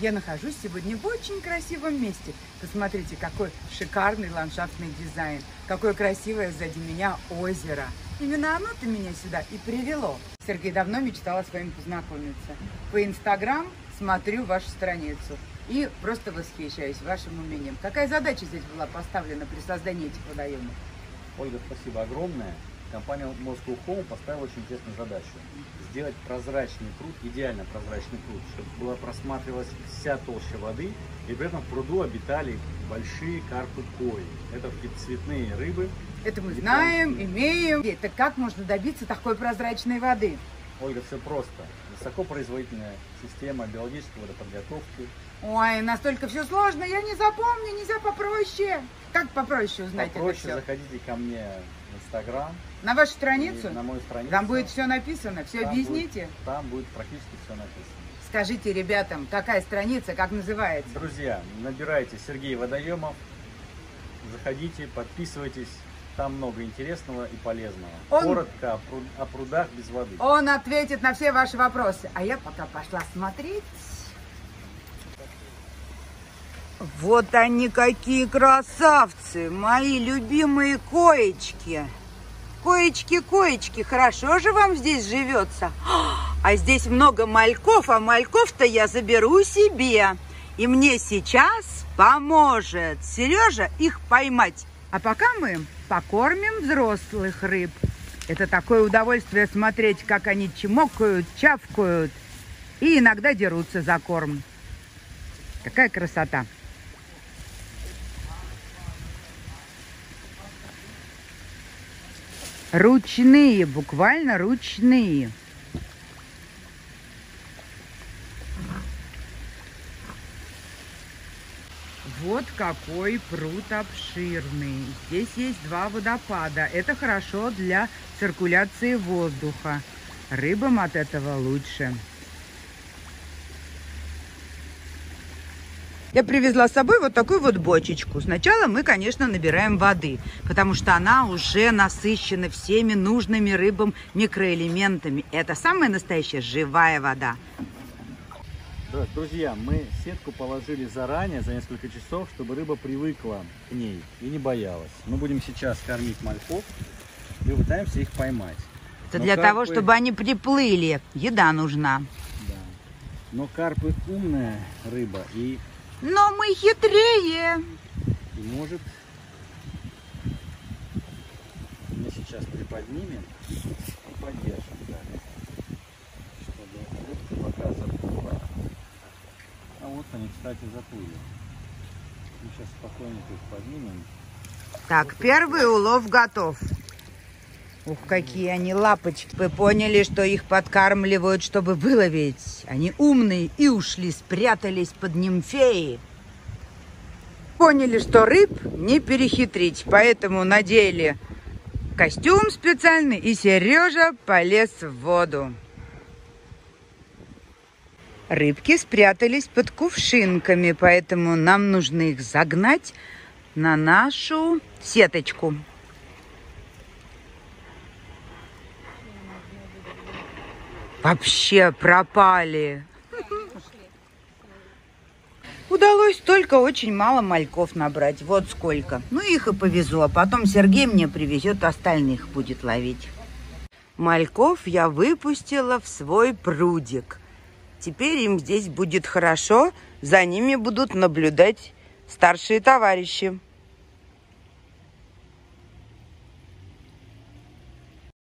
Я нахожусь сегодня в очень красивом месте. Посмотрите, какой шикарный ландшафтный дизайн, какое красивое сзади меня озеро. Именно оно-то меня сюда и привело. Сергей давно мечтала с вами познакомиться. По Инстаграм смотрю вашу страницу и просто восхищаюсь вашим умением. Какая задача здесь была поставлена при создании этих водоемов? Ольга, спасибо огромное. Компания Moscow Home поставила очень интересную задачу. Сделать прозрачный пруд, идеально прозрачный пруд, чтобы была просматривалась вся толща воды, и при этом в пруду обитали большие карпы кои. Это цветные рыбы. Это мы знаем, имеем. Это как можно добиться такой прозрачной воды? Ольга, все просто. Высокопроизводительная система биологической водоподготовки. Ой, настолько все сложно, я не запомню, нельзя попроще. Как попроще узнать Попроще это все? заходите ко мне Инстаграм. На вашу страницу? На мою страницу. Там будет все написано, все Там объясните. Будет, там будет практически все написано. Скажите ребятам, какая страница, как называется? Друзья, набирайте Сергей Водоемов, заходите, подписывайтесь. Там много интересного и полезного. Он- Коротко о, пруд- о прудах без воды. Он ответит на все ваши вопросы. А я пока пошла смотреть. Вот они какие красавцы, мои любимые коечки. Коечки, коечки, хорошо же вам здесь живется. А здесь много мальков, а мальков-то я заберу себе. И мне сейчас поможет Сережа их поймать. А пока мы покормим взрослых рыб. Это такое удовольствие смотреть, как они чмокают, чавкают и иногда дерутся за корм. Какая красота! Ручные, буквально ручные. Вот какой пруд обширный. Здесь есть два водопада. Это хорошо для циркуляции воздуха. Рыбам от этого лучше. Я привезла с собой вот такую вот бочечку. Сначала мы, конечно, набираем воды, потому что она уже насыщена всеми нужными рыбам микроэлементами. Это самая настоящая живая вода. Да, Друзья, мы сетку положили заранее, за несколько часов, чтобы рыба привыкла к ней и не боялась. Мы будем сейчас кормить мальков и пытаемся их поймать. Это Но для того, карпы- чтобы они приплыли. Еда нужна. Да. Но карпы умная рыба и, Но мы хитрее. и может... Мы сейчас приподнимем и поддержим, да, чтобы рыбка пока заплыла. А вот они, кстати, заплыли. Мы сейчас спокойненько их поднимем. Так, первый улов готов. Ух, какие они лапочки. Вы поняли, что их подкармливают, чтобы выловить. Они умные и ушли, спрятались под нимфеи. Поняли, что рыб не перехитрить, поэтому надели костюм специальный, и Сережа полез в воду. Рыбки спрятались под кувшинками, поэтому нам нужно их загнать на нашу сеточку. Вообще пропали. Удалось только очень мало мальков набрать. Вот сколько. Ну, их и повезу. А потом Сергей мне привезет, остальных будет ловить. Мальков я выпустила в свой прудик. Теперь им здесь будет хорошо. За ними будут наблюдать старшие товарищи.